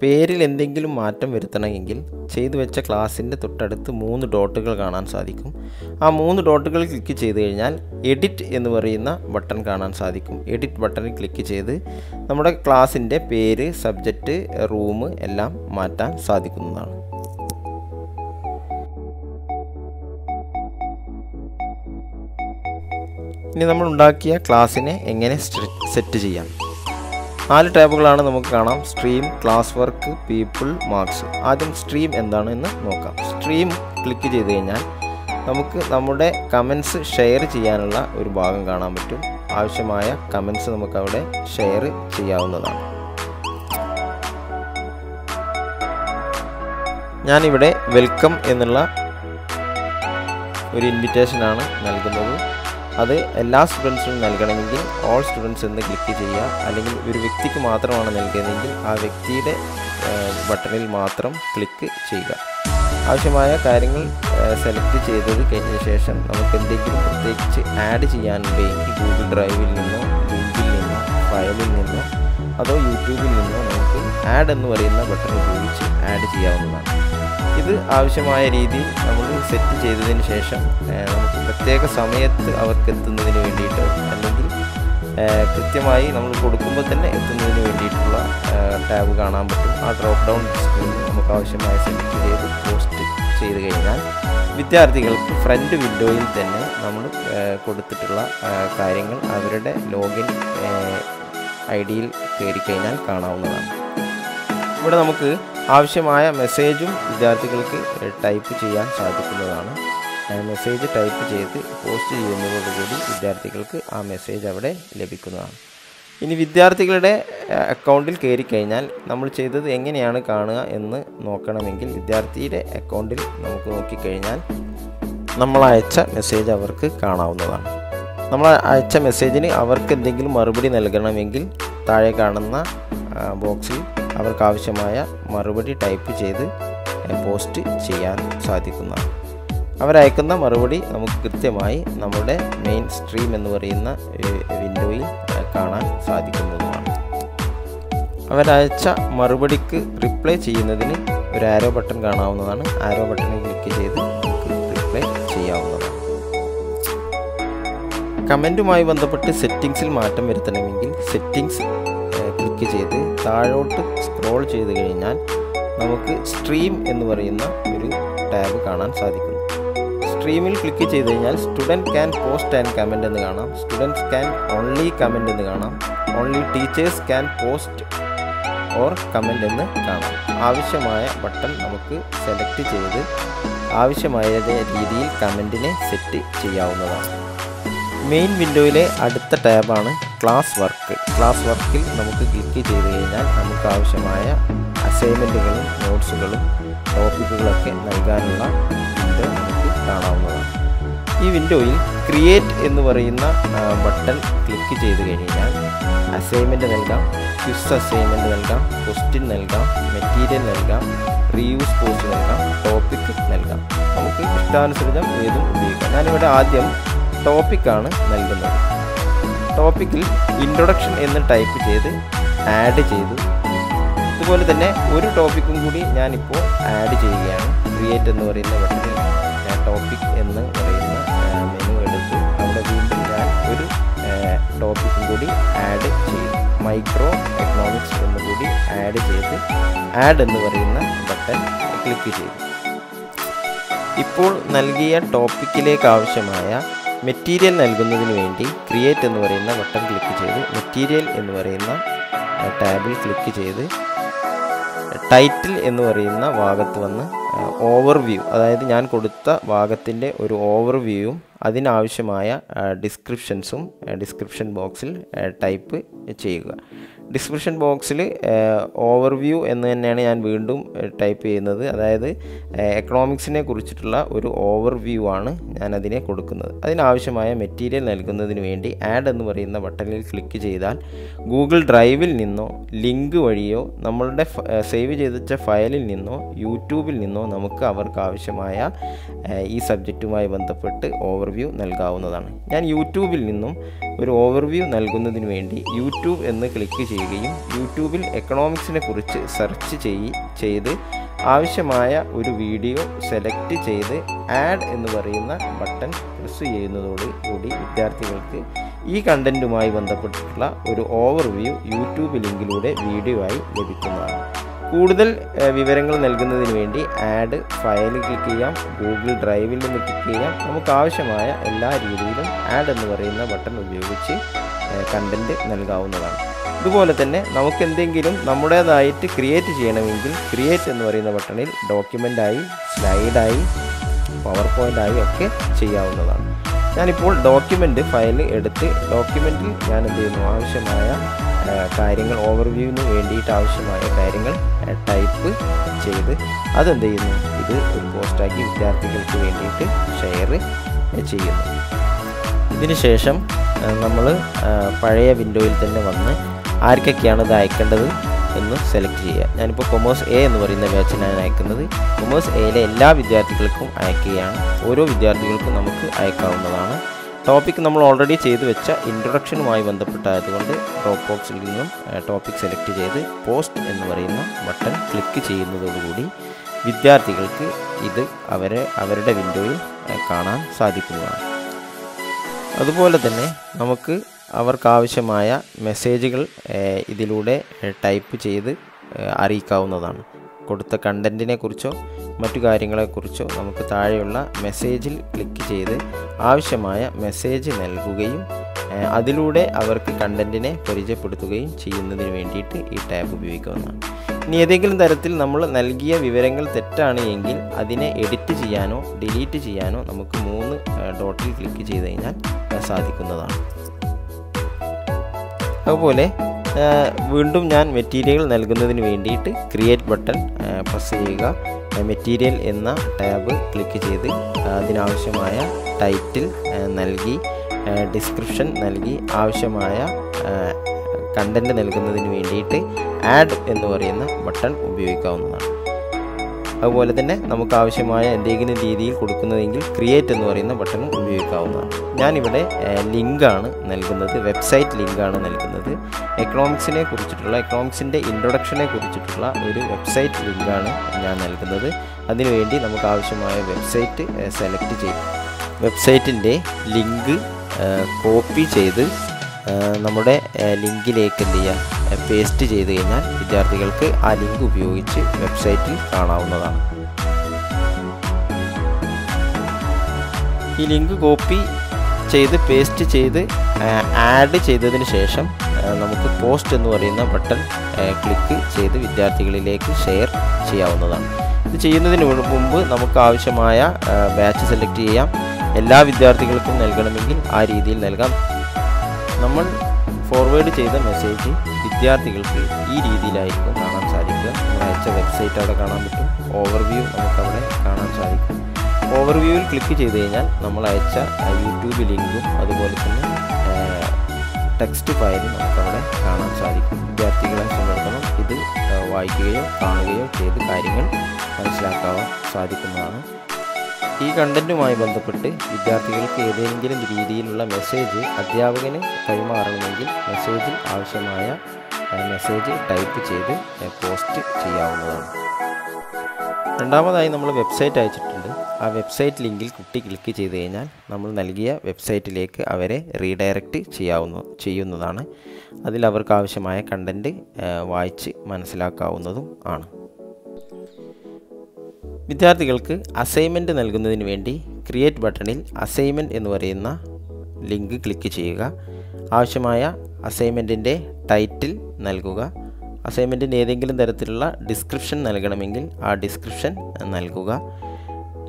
പേരിൽ എന്തെങ്കിലും മാറ്റം വരുത്തണമെങ്കിൽ ചെയ്തു വെച്ച ക്ലാസ്സിന്റെ തൊട്ടടുത്ത് മൂന്ന് ഡോട്ടുകൾ കാണാൻ സാധിക്കും. ആ മൂന്ന് ഡോട്ടുകൾ ക്ലിക്ക് ചെയ്ത് കഴിഞ്ഞാൽ എഡിറ്റ് എന്ന് പറയുന്ന ബട്ടൺ കാണാൻ സാധിക്കും. എഡിറ്റ് ബട്ടണിൽ ക്ലിക്ക് ചെയ്ത് നമ്മുടെ ക്ലാസ്സിന്റെ പേര് സബ്ജക്റ്റ് റൂം എല്ലാം മാറ്റാൻ സാധിക്കുന്നതാണ്. ഇനി നമ്മൾ ഉണ്ടാക്കിയ ക്ലാസ്സിനെ എങ്ങനെ സെറ്റ് ചെയ്യാം? നാല് ടാബുകളാണ് നമുക്ക് കാണാം. Stream class work people marks ആദ്യം സ്ട്രീം എന്താണെന്ന് നോക്കാം. സ്ട്രീം ക്ലിക്ക് ചെയ്ത് കഴിഞ്ഞാൽ നമുക്ക് നമ്മുടെ കമൻസ് ഷെയർ ചെയ്യാനുള്ള ഒരു ഭാഗം കാണാൻ പറ്റും. ആവശ്യമായ കമൻസ് നമുക്ക് അവിടെ ഷെയർ ചെയ്യാവുന്നതാണ്. ഞാനിവിടെ വെൽക്കം എന്നുള്ള ഒരു ഇൻവിറ്റേഷനാണ് നൽകുന്നത്. അത് എല്ലാ സ്റ്റുഡൻസിനും നൽകണമെങ്കിൽ ഓൾ സ്റ്റുഡൻസ് എന്ന് ക്ലിക്ക് ചെയ്യുക. അല്ലെങ്കിൽ ഒരു വ്യക്തിക്ക് മാത്രമാണ് നൽകുന്നതെങ്കിൽ ആ വ്യക്തിയുടെ ബട്ടണിൽ മാത്രം ക്ലിക്ക് ചെയ്യുക. ആവശ്യമായ കാര്യങ്ങൾ സെലക്ട് ചെയ്തത് കഴിഞ്ഞ ശേഷം നമുക്ക് എന്തെങ്കിലും പ്രത്യേകിച്ച് ആഡ് ചെയ്യാനുണ്ടെങ്കിൽ ഗൂഗിൾ ഡ്രൈവിൽ നിന്നോ ലിങ്കിൽ നിന്നോ ഫയലിൽ നിന്നോ അതോ യൂട്യൂബിൽ നിന്നോ നമുക്ക് ആഡ് എന്ന് പറയുന്ന ബട്ടൺ ഉപയോഗിച്ച് ആഡ് ചെയ്യാവുന്നതാണ്. ഇത് ആവശ്യമായ രീതിയിൽ നമ്മൾ സെറ്റ് ചെയ്തതിന് ശേഷം നമുക്ക് പ്രത്യേക സമയത്ത് അവർക്ക് എത്തുന്നതിന് വേണ്ടിയിട്ട് അല്ലെങ്കിൽ കൃത്യമായി നമ്മൾ കൊടുക്കുമ്പോൾ തന്നെ എത്തുന്നതിന് വേണ്ടിയിട്ടുള്ള ടാബ് കാണാൻ പറ്റും. ആ ഡ്രോപ്പ് ഡൗൺ സ്ക്രീനിൽ നമുക്ക് ആവശ്യമായ സെലക്ട് ചെയ്ത് പോസ്റ്റ് ചെയ്ത് കഴിഞ്ഞാൽ വിദ്യാർത്ഥികൾക്ക് ഫ്രണ്ട് വിൻഡോയിൽ തന്നെ നമ്മൾ കൊടുത്തിട്ടുള്ള കാര്യങ്ങൾ അവരുടെ ലോഗിൻ ഐ ഡിയിൽ കയറിക്കഴിഞ്ഞാൽ കാണാവുന്നതാണ്. ഇവിടെ നമുക്ക് ആവശ്യമായ മെസ്സേജും വിദ്യാർത്ഥികൾക്ക് ടൈപ്പ് ചെയ്യാൻ സാധിക്കുന്നതാണ്. മെസ്സേജ് ടൈപ്പ് ചെയ്ത് പോസ്റ്റ് ചെയ്യുന്നതോടുകൂടി വിദ്യാർത്ഥികൾക്ക് ആ മെസ്സേജ് അവിടെ ലഭിക്കുന്നതാണ്. ഇനി വിദ്യാർത്ഥികളുടെ അക്കൗണ്ടിൽ കയറി കഴിഞ്ഞാൽ നമ്മൾ ചെയ്തത് എങ്ങനെയാണ് കാണുക എന്ന് നോക്കണമെങ്കിൽ വിദ്യാർത്ഥിയുടെ അക്കൗണ്ടിൽ നമുക്ക് നോക്കിക്കഴിഞ്ഞാൽ നമ്മൾ അയച്ച മെസ്സേജ് അവർക്ക് കാണാവുന്നതാണ്. നമ്മൾ അയച്ച മെസ്സേജിന് അവർക്ക് എന്തെങ്കിലും മറുപടി നൽകണമെങ്കിൽ താഴെ കാണുന്ന ബോക്സിൽ അവർക്കാവശ്യമായ മറുപടി ടൈപ്പ് ചെയ്ത് പോസ്റ്റ് ചെയ്യാൻ സാധിക്കുന്നതാണ്. അവരയക്കുന്ന മറുപടി നമുക്ക് കൃത്യമായി നമ്മുടെ മെയിൻ സ്ട്രീം എന്ന് പറയുന്ന വിൻഡോയിൽ കാണാൻ സാധിക്കുന്നതുമാണ്. അവരയച്ച മറുപടിക്ക് റിപ്ലൈ ചെയ്യുന്നതിന് ഒരു ആരോ ബട്ടൺ കാണാവുന്നതാണ്. ആരോ ബട്ടണിൽ ക്ലിക്ക് ചെയ്ത് റിപ്ലൈ ചെയ്യാവുന്നതാണ്. കമന്റുമായി ബന്ധപ്പെട്ട് സെറ്റിങ്സിൽ മാറ്റം വരുത്തണമെങ്കിൽ സെറ്റിങ്സ് ക്ലിക്ക് ചെയ്ത് താഴോട്ട് സ്ക്രോൾ ചെയ്ത് കഴിഞ്ഞാൽ നമുക്ക് സ്ട്രീം എന്ന് പറയുന്ന ഒരു ടാബ് കാണാൻ സാധിക്കുന്നു. സ്ട്രീമിൽ ക്ലിക്ക് ചെയ്ത് കഴിഞ്ഞാൽ student can post and comment എന്ന് കാണാം. സ്റ്റുഡൻസ് ക്യാൻ ഓൺലി കമന്റ് എന്ന് കാണാം. Only teachers can post or comment എന്ന് കാണാം. ആവശ്യമായ ബട്ടൺ നമുക്ക് സെലക്ട് ചെയ്ത് ആവശ്യമായ രീതിയിൽ കമന്റിനെ സെറ്റ് ചെയ്യാവുന്നതാണ്. മെയിൻ വിൻഡോയിലെ അടുത്ത ടാബാണ് ക്ലാസ് വർക്ക് ക്ലാസ് വർക്കിൽ നമുക്ക് ക്ലിക്ക് ചെയ്ത് കഴിഞ്ഞാൽ നമുക്ക് ആവശ്യമായ അസൈൻമെന്റുകളും നോട്ട്സുകളും ടോപ്പിക്കുകളൊക്കെ നൽകാനുള്ള വിൻഡോ നമുക്ക് കാണാവുന്നതാണ്. ഈ വിൻഡോയിൽ ക്രിയേറ്റ് എന്ന് പറയുന്ന ബട്ടൺ ക്ലിക്ക് ചെയ്ത് കഴിഞ്ഞാൽ അസൈൻമെന്റ് നൽകാം ക്വിസ് അസൈൻമെന്റ് നൽകാം ക്വസ്റ്റ്യൻ നൽകാം മെറ്റീരിയൽ നൽകാം റീയൂസ് പോസ്റ്റ് നൽകാം ടോപ്പിക് നൽകാം. നമുക്ക് ഇഷ്ടാനുസൃതം ഏതും ഉപയോഗിക്കാം. ഞാനിവിടെ ആദ്യം ടോപ്പിക്കാണ് നൽകുന്നത്. ടോപ്പിക്കിൽ ഇൻട്രൊഡക്ഷൻ എന്ന് ടൈപ്പ് ചെയ്ത് ആഡ് ചെയ്തു. അതുപോലെ തന്നെ ഒരു ടോപ്പിക്കും കൂടി ഞാനിപ്പോൾ ആഡ് ചെയ്യുകയാണ്. ക്രിയേറ്റ് എന്ന് പറയുന്ന ബട്ടണിൽ ഞാൻ ടോപ്പിക് എന്ന് പറയുന്ന മെനു എടുത്ത് അവിടെ വീണ്ടും ഞാൻ ഒരു ടോപ്പിക്കും കൂടി ആഡ് ചെയ്തു. മൈക്രോ എക്കണോമിക്സ് എന്ന് കൂടി ആഡ് ചെയ്ത് ആഡ് എന്ന് പറയുന്ന ബട്ടൺ ക്ലിക്ക് ചെയ്തു. ഇപ്പോൾ നൽകിയ ടോപ്പിക്കിലേക്ക് ആവശ്യമായ മെറ്റീരിയൽ നൽകുന്നതിന് വേണ്ടി ക്രിയേറ്റ് എന്ന് പറയുന്ന ബട്ടൺ ക്ലിക്ക് ചെയ്ത് മെറ്റീരിയൽ എന്ന് പറയുന്ന ടാബിൽ ക്ലിക്ക് ചെയ്ത് ടൈറ്റിൽ എന്ന് പറയുന്ന ഭാഗത്ത് വന്ന് ഓവർവ്യൂ അതായത് ഞാൻ കൊടുത്ത ഭാഗത്തിന്റെ ഒരു ഓവർവ്യൂവും അതിനാവശ്യമായ ഡിസ്ക്രിപ്ഷൻസും ഡിസ്ക്രിപ്ഷൻ ബോക്സിൽ ടൈപ്പ് ചെയ്യുക. ഡിസ്ക്രിപ്ഷൻ ബോക്സിൽ ഓവർവ്യൂ എന്ന് തന്നെയാണ് ഞാൻ വീണ്ടും ടൈപ്പ് ചെയ്യുന്നത്. അതായത് എക്കണോമിക്സിനെ കുറിച്ചിട്ടുള്ള ഒരു ഓവർവ്യൂ ആണ് ഞാൻ അതിനെ കൊടുക്കുന്നത്. അതിനാവശ്യമായ മെറ്റീരിയൽ നൽകുന്നതിന് വേണ്ടി ആഡ് എന്ന് പറയുന്ന ബട്ടണിൽ ക്ലിക്ക് ചെയ്താൽ ഗൂഗിൾ ഡ്രൈവിൽ നിന്നോ ലിങ്ക് വഴിയോ നമ്മളുടെ സേവ് ചെയ്ത ഫയലിൽ നിന്നോ യൂട്യൂബിൽ നിന്നോ നമുക്ക് അവർക്ക് ആവശ്യമായ ഈ സബ്ജക്റ്റുമായി ബന്ധപ്പെട്ട് ഓവർവ്യൂ നൽകാവുന്നതാണ്. ഞാൻ യൂട്യൂബിൽ നിന്നും ഒരു ഓവർവ്യൂ നൽകുന്നതിന് വേണ്ടി യൂട്യൂബ് എന്ന് ക്ലിക്ക് ചെയ്യുകയും യൂട്യൂബിൽ എക്കണോമിക്സിനെ കുറിച്ച് സെർച്ച് ചെയ് ചെയ്ത് ആവശ്യമായ ഒരു വീഡിയോ സെലക്ട് ചെയ്ത് ആഡ് എന്ന് പറയുന്ന ബട്ടൺ പ്രസ് ചെയ്യുന്നതോട് കൂടി വിദ്യാർത്ഥികൾക്ക് ഈ കണ്ടന്റുമായി ബന്ധപ്പെട്ടിട്ടുള്ള ഒരു ഓവർവ്യൂ യൂട്യൂബ് ലിങ്കിലൂടെ വീഡിയോ ആയി ലഭിക്കുന്നതാണ്. കൂടുതൽ വിവരങ്ങൾ നൽകുന്നതിന് വേണ്ടി ആഡ് ഫയൽ ക്ലിക്ക് ചെയ്യാം. ഗൂഗിൾ ഡ്രൈവിൽ നിന്ന് ക്ലിക്ക് ചെയ്യാം. നമുക്ക് ആവശ്യമായ എല്ലാ രീതിയിലും ആഡ് എന്ന് പറയുന്ന ബട്ടൺ ഉപയോഗിച്ച് കണ്ടന്റ് നൽകാവുന്നതാണ്. ഇതുപോലെ തന്നെ നമുക്ക് എന്തെങ്കിലും നമ്മുടേതായിട്ട് ക്രിയേറ്റ് ചെയ്യണമെങ്കിൽ ക്രിയേറ്റ് എന്ന് പറയുന്ന ബട്ടണിൽ ഡോക്യുമെന്റായി സ്ലൈഡായി പവർ പോയിന്റായി ഒക്കെ ചെയ്യാവുന്നതാണ്. ഞാനിപ്പോൾ ഡോക്യുമെന്റ് ഫയൽ എടുത്ത് ഡോക്യുമെന്റിൽ ഞാൻ എന്ത് ചെയ്യുന്നു ആവശ്യമായ കാര്യങ്ങൾ ഓവർവ്യൂവിന് വേണ്ടിയിട്ട് ആവശ്യമായ കാര്യങ്ങൾ ടൈപ്പ് ചെയ്ത് അതെന്ത് ചെയ്യുന്നു ഇത് ഒരു പോസ്റ്റാക്കി വിദ്യാർത്ഥികൾക്ക് വേണ്ടിയിട്ട് ഷെയർ ചെയ്യുന്നു. ഇതിന് ശേഷം നമ്മൾ പഴയ വിൻഡോയിൽ തന്നെ വന്ന് ആർക്കൊക്കെയാണ് ഇത് അയക്കേണ്ടത് എന്ന് സെലക്ട് ചെയ്യുക. ഞാനിപ്പോൾ കൊമേഴ്സ് എ എന്ന് പറയുന്ന ബാച്ചിനാണ് അയക്കുന്നത്. കൊമേഴ്സ് എയിലെ എല്ലാ വിദ്യാർത്ഥികൾക്കും അയക്കുകയാണ്. ഓരോ വിദ്യാർത്ഥികൾക്കും നമുക്ക് അയക്കാവുന്നതാണ്. ടോപ്പിക് നമ്മൾ ഓൾറെഡി ചെയ്തു വെച്ച ഇൻട്രൊഡക്ഷനുമായി ബന്ധപ്പെട്ടായതുകൊണ്ട് ഡ്രോപ്പ് ബോക്സിൽ നിന്നും ടോപ്പിക് സെലക്ട് ചെയ്ത് പോസ്റ്റ് എന്ന് പറയുന്ന ബട്ടൺ ക്ലിക്ക് ചെയ്യുന്നതോടുകൂടി വിദ്യാർത്ഥികൾക്ക് ഇത് അവരെ അവരുടെ വിൻഡോയിൽ കാണാൻ സാധിക്കുന്നതാണ്. അതുപോലെ തന്നെ നമുക്ക് അവർക്കാവശ്യമായ മെസ്സേജുകൾ ഇതിലൂടെ ടൈപ്പ് ചെയ്ത് അറിയിക്കാവുന്നതാണ്. കൊടുത്ത കണ്ടന്റിനെ കുറിച്ചോ മറ്റു കാര്യങ്ങളെക്കുറിച്ചോ നമുക്ക് താഴെയുള്ള മെസ്സേജിൽ ക്ലിക്ക് ചെയ്ത് ആവശ്യമായ മെസ്സേജ് നൽകുകയും അതിലൂടെ അവർക്ക് കണ്ടന്റിനെ പരിചയപ്പെടുത്തുകയും ചെയ്യുന്നതിന് വേണ്ടിയിട്ട് ഈ ടാബ് ഉപയോഗിക്കുന്നതാണ് ഇനി ഏതെങ്കിലും തരത്തിൽ നമ്മൾ നൽകിയ വിവരങ്ങൾ തെറ്റാണ് എങ്കിൽ അതിനെ എഡിറ്റ് ചെയ്യാനോ ഡിലീറ്റ് ചെയ്യാനോ നമുക്ക് മൂന്ന് ഡോട്ടിൽ ക്ലിക്ക് ചെയ്ത് കഴിഞ്ഞാൽ സാധിക്കുന്നതാണ്. അതുപോലെ വീണ്ടും ഞാൻ മെറ്റീരിയൽ നൽകുന്നതിന് വേണ്ടിയിട്ട് ക്രിയേറ്റ് ബട്ടൺ പ്രസ് ചെയ്യുക. മെറ്റീരിയൽ എന്ന ടാബ് ക്ലിക്ക് ചെയ്ത് അതിനാവശ്യമായ ടൈറ്റിൽ നൽകി ഡിസ്ക്രിപ്ഷൻ നൽകി ആവശ്യമായ കണ്ടന്റ് നൽകുന്നതിന് വേണ്ടിയിട്ട് ആഡ് എന്ന് പറയുന്ന ബട്ടൺ ഉപയോഗിക്കാവുന്നതാണ്. അതുപോലെ തന്നെ നമുക്ക് ആവശ്യമായ എന്തെങ്കിലും രീതിയിൽ കൊടുക്കുന്നതെങ്കിൽ ക്രിയേറ്റ് എന്ന് പറയുന്ന ബട്ടൺ ഉപയോഗിക്കാവുന്നതാണ്. ഞാനിവിടെ ലിങ്കാണ് നൽകുന്നത് വെബ്സൈറ്റ് ലിങ്കാണ് നൽകുന്നത്. എക്കണോമിക്സിനെ കുറിച്ചിട്ടുള്ള എക്കണോമിക്സിന്റെ ഇൻട്രൊഡക്ഷനെ കുറിച്ചിട്ടുള്ള ഒരു വെബ്സൈറ്റ് ലിങ്കാണ് ഞാൻ നൽകുന്നത്. അതിനുവേണ്ടി നമുക്ക് ആവശ്യമായ വെബ്സൈറ്റ് സെലക്ട് ചെയ്യും വെബ്സൈറ്റിന്റെ ലിങ്ക് കോപ്പി ചെയ്ത് നമ്മുടെ ലിങ്കിലേക്ക് എന്ത് ചെയ്യുക പേസ്റ്റ് ചെയ്ത് കഴിഞ്ഞാൽ വിദ്യാർത്ഥികൾക്ക് ആ ലിങ്ക് ഉപയോഗിച്ച് വെബ്സൈറ്റിൽ കാണാവുന്നതാണ്. ഈ ലിങ്ക് കോപ്പി ചെയ്ത് പേസ്റ്റ് ചെയ്ത് ആഡ് ചെയ്തതിന് ശേഷം നമുക്ക് പോസ്റ്റ് എന്ന് പറയുന്ന ബട്ടൺ ക്ലിക്ക് ചെയ്ത് വിദ്യാർത്ഥികളിലേക്ക് ഷെയർ ചെയ്യാവുന്നതാണ്. ഇത് ചെയ്യുന്നതിന് മുമ്പ് നമുക്ക് ആവശ്യമായ ബാച്ച് സെലക്ട് ചെയ്യാം. എല്ലാ വിദ്യാർത്ഥികൾക്കും നൽകണമെങ്കിൽ ആ രീതിയിൽ നൽകാം. നമ്മൾ ഫോർവേഡ് ചെയ്ത മെസ്സേജ് വിദ്യാർത്ഥികൾക്ക് ഈ രീതിയിലായിരിക്കും കാണാൻ സാധിക്കുക. നമ്മൾ അയച്ച വെബ്സൈറ്റ് അവിടെ കാണാൻ പറ്റും. ഓവർവ്യൂ നമുക്കവിടെ കാണാൻ സാധിക്കും. ഓവർവ്യൂവിൽ ക്ലിക്ക് ചെയ്ത് കഴിഞ്ഞാൽ നമ്മൾ അയച്ച യൂട്യൂബ് ലിങ്കും അതുപോലെ തന്നെ ടെക്സ്റ്റ് ഫയലും നമുക്കവിടെ കാണാൻ സാധിക്കും. വിദ്യാർത്ഥികളെ സംബന്ധിച്ചിടത്തോളം ഇത് വായിക്കുകയോ കാണുകയോ ചെയ്ത് കാര്യങ്ങൾ മനസ്സിലാക്കാൻ സാധിക്കുന്നതാണ്. ഈ കണ്ടന്റുമായി ബന്ധപ്പെട്ട് വിദ്യാർത്ഥികൾക്ക് ഏതെങ്കിലും രീതിയിലുള്ള മെസ്സേജ് അധ്യാപകന് കൈമാറണമെങ്കിൽ മെസ്സേജിൽ ആവശ്യമായ മെസ്സേജ് ടൈപ്പ് ചെയ്ത് പോസ്റ്റ് ചെയ്യാവുന്നതാണ്. രണ്ടാമതായി നമ്മൾ വെബ്സൈറ്റ് അയച്ചിട്ടുണ്ട്. ആ വെബ്സൈറ്റ് ലിങ്കിൽ കുട്ടി ക്ലിക്ക് ചെയ്ത് കഴിഞ്ഞാൽ നമ്മൾ നൽകിയ വെബ്സൈറ്റിലേക്ക് അവരെ റീഡയറക്റ്റ് ചെയ്യാവുന്ന ചെയ്യുന്നതാണ്. അതിൽ അവർക്ക് ആവശ്യമായ കണ്ടന്റ് വായിച്ച് മനസ്സിലാക്കാവുന്നതും ആണ്. വിദ്യാർത്ഥികൾക്ക് അസൈൻമെന്റ് നൽകുന്നതിന് വേണ്ടി ക്രിയേറ്റ് ബട്ടണിൽ അസൈൻമെന്റ് എന്ന് പറയുന്ന ലിങ്ക് ക്ലിക്ക് ചെയ്യുക. ആവശ്യമായ അസൈൻമെന്റിന്റെ ടൈറ്റിൽ നൽകുക. അസൈൻമെന്റിന്റെ ഏതെങ്കിലും തരത്തിലുള്ള ഡിസ്ക്രിപ്ഷൻ നൽകണമെങ്കിൽ ആ ഡിസ്ക്രിപ്ഷൻ നൽകുക.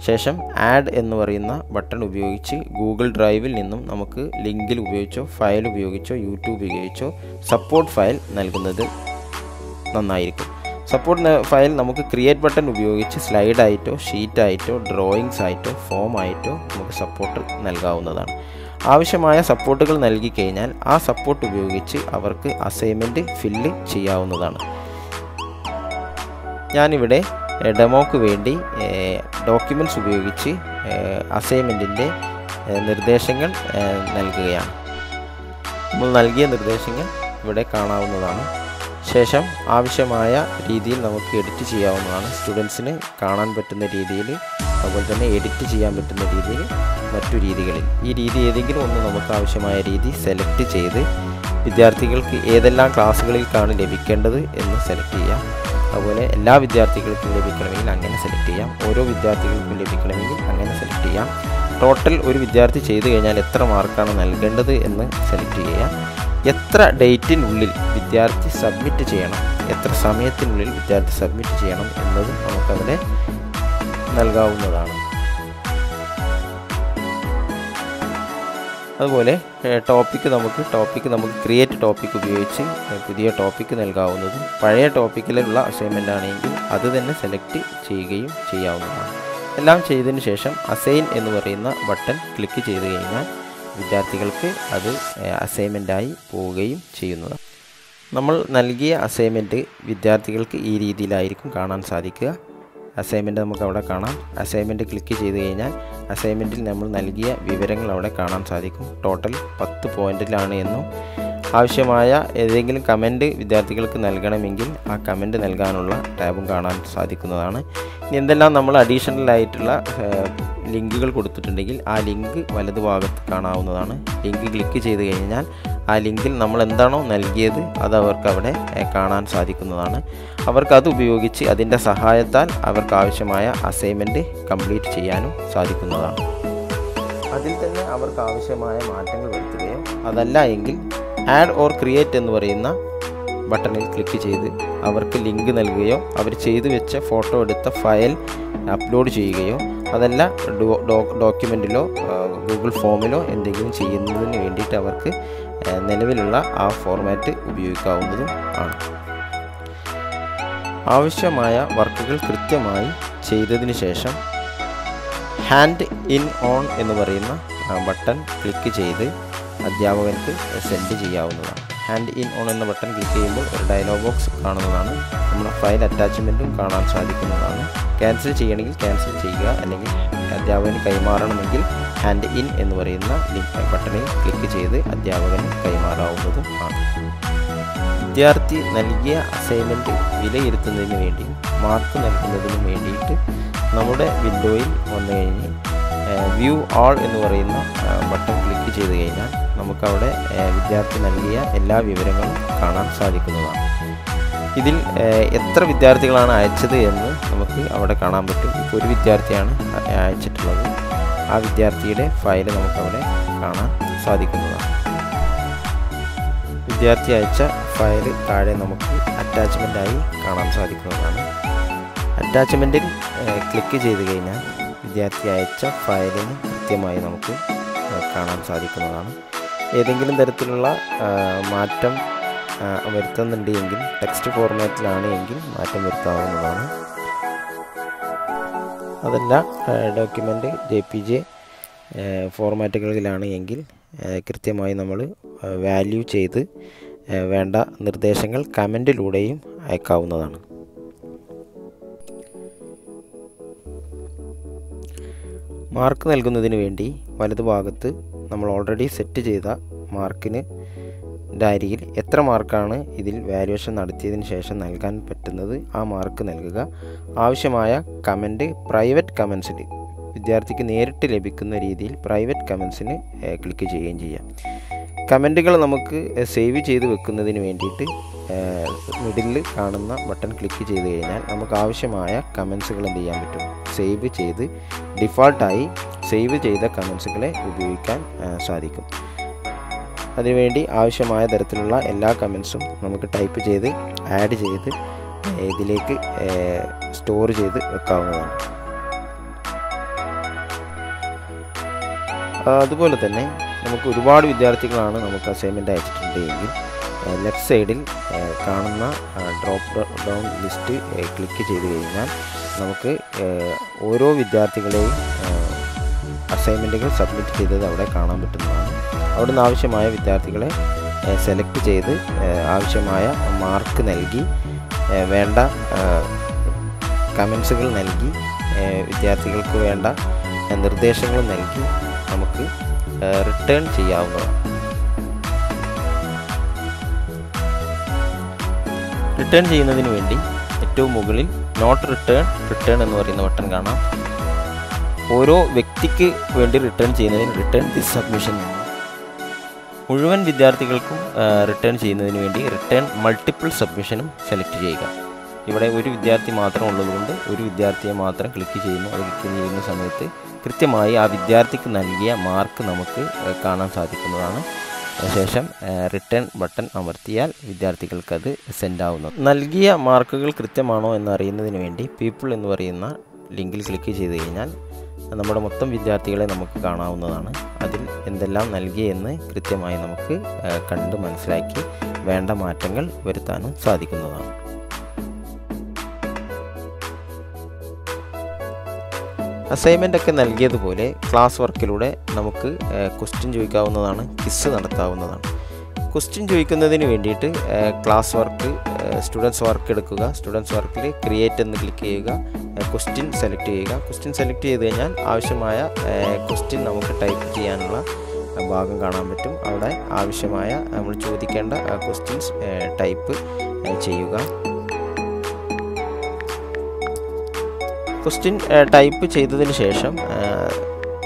ശേഷം ആഡ് എന്ന് പറയുന്ന ബട്ടൺ ഉപയോഗിച്ച് ഗൂഗിൾ ഡ്രൈവിൽ നിന്നും നമുക്ക് ലിങ്കിൽ ഉപയോഗിച്ചോ ഫയൽ ഉപയോഗിച്ചോ യൂട്യൂബ് ഉപയോഗിച്ചോ സപ്പോർട്ട് ഫയൽ നൽകുന്നത് നന്നായിരിക്കും. സപ്പോർട്ട് ഫയൽ നമുക്ക് ക്രിയേറ്റ് ബട്ടൺ ഉപയോഗിച്ച് സ്ലൈഡായിട്ടോ ഷീറ്റായിട്ടോ ഡ്രോയിങ്സ് ആയിട്ടോ ഫോം ആയിട്ടോ നമുക്ക് സപ്പോർട്ട് നൽകാവുന്നതാണ്. ആവശ്യമായ സപ്പോർട്ടുകൾ നൽകി കഴിഞ്ഞാൽ ആ സപ്പോർട്ട് ഉപയോഗിച്ച് അവർക്ക് അസൈൻമെന്റ് ഫില്ല് ചെയ്യാവുന്നതാണ്. ഞാനിവിടെ ഡെമോക്ക് വേണ്ടി ഡോക്യുമെന്റ്സ് ഉപയോഗിച്ച് അസൈൻമെന്റിന്റെ നിർദ്ദേശങ്ങൾ നൽകുകയാണ്. നമ്മൾ നൽകിയ നിർദ്ദേശങ്ങൾ ഇവിടെ കാണാവുന്നതാണ്. ശേഷം ആവശ്യമായ രീതിയിൽ നമുക്ക് എഡിറ്റ് ചെയ്യാവുന്നതാണ്. സ്റ്റുഡൻസിന് കാണാൻ പറ്റുന്ന രീതിയിൽ അതുപോലെ തന്നെ എഡിറ്റ് ചെയ്യാൻ പറ്റുന്ന രീതിയിൽ മറ്റു രീതികളിൽ. ഈ രീതി ഏതെങ്കിലും ഒന്ന് നമുക്ക് ആവശ്യമായ രീതി സെലക്ട് ചെയ്ത് വിദ്യാർത്ഥികൾക്ക് ഏതെല്ലാം ക്ലാസ്സുകളിലേക്കാണ് ലഭിക്കേണ്ടത് എന്ന് സെലക്ട് ചെയ്യാം. അതുപോലെ എല്ലാ വിദ്യാർത്ഥികൾക്കും ലഭിക്കണമെങ്കിൽ അങ്ങനെ സെലക്ട് ചെയ്യാം. ഓരോ വിദ്യാർത്ഥികൾക്കും ലഭിക്കണമെങ്കിൽ അങ്ങനെ സെലക്ട് ചെയ്യാം. ടോട്ടൽ ഒരു വിദ്യാർത്ഥി ചെയ്തു കഴിഞ്ഞാൽ എത്ര മാർക്കാണ് നൽകേണ്ടത് എന്ന് സെലക്ട് ചെയ്യാം. എത്ര ഡേറ്റിനുള്ളിൽ വിദ്യാർത്ഥി സബ്മിറ്റ് ചെയ്യണം? എത്ര സമയത്തിനുള്ളിൽ വിദ്യാർത്ഥി സബ്മിറ്റ് ചെയ്യണം എന്നത് നമുക്കതിനെ നൽകാവുന്നതാണ്. അതുപോലെ ടോപ്പിക്ക് നമുക്ക് ടോപ്പിക്ക് നമുക്ക് ക്രിയേറ്റ് ടോപ്പിക് ഉപയോഗിച്ച് പുതിയ ടോപ്പിക്ക് നൽകാവുന്നതും പഴയ ടോപ്പിക്കിലുള്ള അസൈൻമെന്റ് ആണെങ്കിൽ അത് തന്നെ സെലക്ട് ചെയ്യുകയും ചെയ്യാവുന്നതാണ്. എല്ലാം ചെയ്തതിന് ശേഷം അസൈൻ എന്ന് പറയുന്ന ബട്ടൺ ക്ലിക്ക് ചെയ്ത് കഴിഞ്ഞാൽ വിദ്യാർത്ഥികൾക്ക് അത് അസൈൻമെന്റായി പോവുകയും ചെയ്യുന്നത് നമ്മൾ നൽകിയ അസൈൻമെന്റ് വിദ്യാർത്ഥികൾക്ക് ഈ രീതിയിലായിരിക്കും കാണാൻ സാധിക്കുക. അസൈൻമെന്റ് നമുക്ക് അവിടെ കാണാം. അസൈൻമെന്റ് ക്ലിക്ക് ചെയ്ത് കഴിഞ്ഞാൽ അസൈൻമെന്റിൽ നമ്മൾ നൽകിയ വിവരങ്ങൾ അവിടെ കാണാൻ സാധിക്കും. ടോട്ടൽ പത്ത് പോയിന്റിലാണ് എന്നും ആവശ്യമായ ഏതെങ്കിലും കമന്റ് വിദ്യാർത്ഥികൾക്ക് നൽകണമെങ്കിൽ ആ കമന്റ് നൽകാനുള്ള ടാബും കാണാൻ സാധിക്കുന്നതാണ്. ഇനി എന്തെല്ലാം നമ്മൾ അഡീഷണൽ ആയിട്ടുള്ള ലിങ്കുകൾ കൊടുത്തിട്ടുണ്ടെങ്കിൽ ആ ലിങ്ക് വലതുഭാഗത്ത് കാണാവുന്നതാണ്. ലിങ്ക് ക്ലിക്ക് ചെയ്ത് കഴിഞ്ഞാൽ ആ ലിങ്കിൽ നമ്മൾ എന്താണോ നൽകിയത് അത് അവർക്ക് അവിടെ കാണാൻ സാധിക്കുന്നതാണ്. അവർക്ക് അത് ഉപയോഗിച്ച് അതിന്റെ സഹായത്താൽ അവർക്ക് ആവശ്യമായ അസൈൻമെന്റ് കംപ്ലീറ്റ് ചെയ്യാനും സാധിക്കുന്നതാണ്. അതിൽ തന്നെ അവർക്ക് ആവശ്യമായ മാറ്റങ്ങൾ വരുത്തുകയോ അതല്ല എങ്കിൽ ആഡ് ഓർ ക്രിയേറ്റ് എന്ന് പറയുന്ന ബട്ടണിൽ ക്ലിക്ക് ചെയ്ത് അവർക്ക് ലിങ്ക് നൽകുകയോ അവർ ചെയ്തു വെച്ച ഫോട്ടോ എടുത്ത ഫയൽ അപ്ലോഡ് ചെയ്യുകയോ അതല്ല ഡോക്യുമെന്റിലോ ഗൂഗിൾ ഫോമിലോ എന്തെങ്കിലും ചെയ്യുന്നതിന് വേണ്ടിയിട്ട് അവർക്ക് നിലവിലുള്ള ആ ഫോർമാറ്റ് ഉപയോഗിക്കാവുന്നതും ആണ്. ആവശ്യമായ വർക്കുകൾ കൃത്യമായി ചെയ്തതിന് ശേഷം ഹാൻഡ് ഇൻ ഓൺ എന്ന് പറയുന്ന ബട്ടൺ ക്ലിക്ക് ചെയ്ത് അധ്യാപകർക്ക് സെൻഡ് ചെയ്യാവുന്നതാണ്. ഹാൻഡ് ഇൻ ഓൺ എന്ന ബട്ടൺ ക്ലിക്ക് ചെയ്യുമ്പോൾ ഒരു ഡയലോഗ് ബോക്സ് കാണുന്നതാണ്. നമ്മുടെ ഫയൽ അറ്റാച്ച്മെന്റും കാണാൻ സാധിക്കുന്നതാണ്. ക്യാൻസൽ ചെയ്യണമെങ്കിൽ ക്യാൻസൽ ചെയ്യുക. അല്ലെങ്കിൽ അധ്യാപകന് കൈമാറണമെങ്കിൽ ഹാൻഡ് ഇൻ എന്ന് പറയുന്ന ലിങ്ക് ബട്ടണിൽ ക്ലിക്ക് ചെയ്ത് അധ്യാപകന് കൈമാറാവുന്നതും ആണ്. വിദ്യാർത്ഥി നൽകിയ അസൈൻമെന്റ് വിലയിരുത്തുന്നതിന് വേണ്ടി മാർക്ക് നൽകുന്നതിന് വേണ്ടിയിട്ട് നമ്മുടെ വിൻഡോയിൽ വന്നു കഴിഞ്ഞ് വ്യൂ ആൾ എന്ന് പറയുന്ന ബട്ടൺ ക്ലിക്ക് ചെയ്ത് കഴിഞ്ഞാൽ നമുക്കവിടെ വിദ്യാർത്ഥി നൽകിയ എല്ലാ വിവരങ്ങളും കാണാൻ സാധിക്കുന്നതാണ്. ഇതിൽ എത്ര വിദ്യാർത്ഥികളാണ് അയച്ചത് എന്ന് നമുക്ക് അവിടെ കാണാൻ പറ്റും. ഇപ്പോൾ ഒരു വിദ്യാർത്ഥിയാണ് അയച്ചിട്ടുള്ളത്. ആ വിദ്യാർത്ഥിയുടെ ഫയൽ നമുക്കവിടെ കാണാൻ സാധിക്കുന്നതാണ്. വിദ്യാർത്ഥി അയച്ച ഫയൽ താഴെ നമുക്ക് അറ്റാച്ച്മെന്റായി കാണാൻ സാധിക്കുന്നതാണ്. അറ്റാച്ച്മെന്റിൽ ക്ലിക്ക് ചെയ്ത് കഴിഞ്ഞാൽ വിദ്യാർത്ഥി അയച്ച ഫയലിന് കൃത്യമായി നമുക്ക് കാണാൻ സാധിക്കുന്നതാണ്. ഏതെങ്കിലും തരത്തിലുള്ള മാറ്റം വരുത്തുന്നുണ്ട് എങ്കിൽ ടെക്സ്റ്റ് ഫോർമാറ്റിലാണ് എങ്കിൽ മാറ്റം വരുത്താവുന്നതാണ്. അതല്ല ഡോക്യുമെന്റ് ജെ പി ജെ ഫോർമാറ്റുകളിലാണ് എങ്കിൽ കൃത്യമായി നമ്മൾ വാല്യൂ ചെയ്ത് വേണ്ട നിർദ്ദേശങ്ങൾ കമന്റിലൂടെയും അയക്കാവുന്നതാണ്. മാർക്ക് നൽകുന്നതിന് വേണ്ടി വലതുഭാഗത്ത് നമ്മൾ ഓൾറെഡി സെറ്റ് ചെയ്ത മാർക്കിന് ഡയറിയിൽ എത്ര മാർക്കാണ് ഇതിൽ വാല്യുവേഷൻ നടത്തിയതിന് ശേഷം നൽകാൻ പറ്റുന്നത് ആ മാർക്ക് നൽകുക. ആവശ്യമായ കമന്റ് പ്രൈവറ്റ് കമൻസിൽ വിദ്യാർത്ഥിക്ക് നേരിട്ട് ലഭിക്കുന്ന രീതിയിൽ പ്രൈവറ്റ് കമൻസിന് ക്ലിക്ക് ചെയ്യുകയും ചെയ്യാം. കമന്റുകൾ നമുക്ക് സേവ് ചെയ്ത് വെക്കുന്നതിന് വേണ്ടിയിട്ട് മിഡിലിൽ കാണുന്ന ബട്ടൺ ക്ലിക്ക് ചെയ്ത് കഴിഞ്ഞാൽ നമുക്ക് ആവശ്യമായ കമൻസുകൾ എന്ത് ചെയ്യാൻ പറ്റും? സേവ് ചെയ്ത് ഡിഫാൾട്ടായി സേവ് ചെയ്ത കമൻസുകളെ ഉപയോഗിക്കാൻ സാധിക്കും. അതിനുവേണ്ടി ആവശ്യമായ തരത്തിലുള്ള എല്ലാ കമൻസും നമുക്ക് ടൈപ്പ് ചെയ്ത് ആഡ് ചെയ്ത് ഇതിലേക്ക് സ്റ്റോർ ചെയ്ത് വെക്കാവുന്നതാണ്. അതുപോലെ തന്നെ നമുക്ക് ഒരുപാട് വിദ്യാർത്ഥികളാണ് നമുക്ക് അസൈൻമെന്റ് അയച്ചിട്ടുണ്ട് എങ്കിൽ ലെഫ്റ്റ് സൈഡിൽ കാണുന്ന ഡ്രോപ്പ് ഡൗൺ ലിസ്റ്റ് ക്ലിക്ക് ചെയ്ത് കഴിഞ്ഞാൽ നമുക്ക് ഓരോ വിദ്യാർത്ഥികളെയും അസൈൻമെന്റുകൾ സബ്മിറ്റ് ചെയ്തത് അവിടെ കാണാൻ പറ്റുന്നതാണ്. അവിടുന്ന് ആവശ്യമായ വിദ്യാർത്ഥികളെ സെലക്ട് ചെയ്ത് ആവശ്യമായ മാർക്ക് നൽകി വേണ്ട കമൻസുകൾ നൽകി വിദ്യാർത്ഥികൾക്ക് വേണ്ട നിർദ്ദേശങ്ങൾ നൽകി നമുക്ക് റിട്ടേൺ ചെയ്യാവുന്നതാണ്. റിട്ടേൺ ചെയ്യുന്നതിന് വേണ്ടി ഏറ്റവും മുകളിൽ നോട്ട് റിട്ടേൺ റിട്ടേൺ എന്ന് പറയുന്ന ബട്ടൺ കാണാം. ഓരോ വ്യക്തിക്ക് വേണ്ടി റിട്ടേൺ ചെയ്യുന്നതിന് റിട്ടേൺ ദിസ് സബ്മിഷൻ മുഴുവൻ വിദ്യാർത്ഥികൾക്കും റിട്ടേൺ ചെയ്യുന്നതിന് വേണ്ടി റിട്ടേൺ മൾട്ടിപ്പിൾ സബ്മിഷനും സെലക്ട് ചെയ്യുക. ഇവിടെ ഒരു വിദ്യാർത്ഥി മാത്രം ഉള്ളതുകൊണ്ട് ഒരു വിദ്യാർത്ഥിയെ മാത്രം ക്ലിക്ക് ചെയ്യുന്നു. അത് ക്ലിക്ക് ചെയ്യുന്ന സമയത്ത് കൃത്യമായി ആ വിദ്യാർത്ഥിക്ക് നൽകിയ മാർക്ക് നമുക്ക് കാണാൻ സാധിക്കുന്നതാണ്. ശേഷം റിട്ടേൺ ബട്ടൺ അമർത്തിയാൽ വിദ്യാർത്ഥികൾക്ക് അത് സെൻഡ് ആവുന്നു. നൽകിയ മാർക്കുകൾ കൃത്യമാണോ എന്ന് അറിയുന്നതിന് വേണ്ടി പീപ്പിൾ എന്ന് പറയുന്ന ലിങ്കിൽ ക്ലിക്ക് ചെയ്ത് കഴിഞ്ഞാൽ നമ്മുടെ മൊത്തം വിദ്യാർത്ഥികളെ നമുക്ക് കാണാവുന്നതാണ്. അതിൽ എന്തെല്ലാം നൽകിയെന്ന് കൃത്യമായി നമുക്ക് കണ്ട് മനസ്സിലാക്കി വേണ്ട മാറ്റങ്ങൾ വരുത്താനും സാധിക്കുന്നതാണ് അസൈൻമെന്റ് ഒക്കെ നൽകിയതുപോലെ ക്ലാസ് വർക്കിലൂടെ നമുക്ക് ക്വസ്റ്റ്യൻ ചോദിക്കാവുന്നതാണ് ക്വിസ് നടത്താവുന്നതാണ്. ക്വസ്റ്റ്യൻ ചോദിക്കുന്നതിന് വേണ്ടിയിട്ട് ക്ലാസ് വർക്ക് സ്റ്റുഡൻസ് വർക്ക് എടുക്കുക. സ്റ്റുഡൻസ് വർക്കിൽ ക്രിയേറ്റ് എന്ന് ക്ലിക്ക് ചെയ്യുക. ക്വസ്റ്റ്യൻ സെലക്ട് ചെയ്യുക. ക്വസ്റ്റ്യൻ സെലക്ട് ചെയ്ത് കഴിഞ്ഞാൽ ആവശ്യമായ ക്വസ്റ്റ്യൻ നമുക്ക് ടൈപ്പ് ചെയ്യാനുള്ള ഭാഗം കാണാൻ പറ്റും. അവിടെ ആവശ്യമായ നമ്മൾ ചോദിക്കേണ്ട ക്വസ്റ്റ്യൻസ് ടൈപ്പ് ചെയ്യുക. ക്വസ്റ്റ്യൻ ടൈപ്പ് ചെയ്തതിന് ശേഷം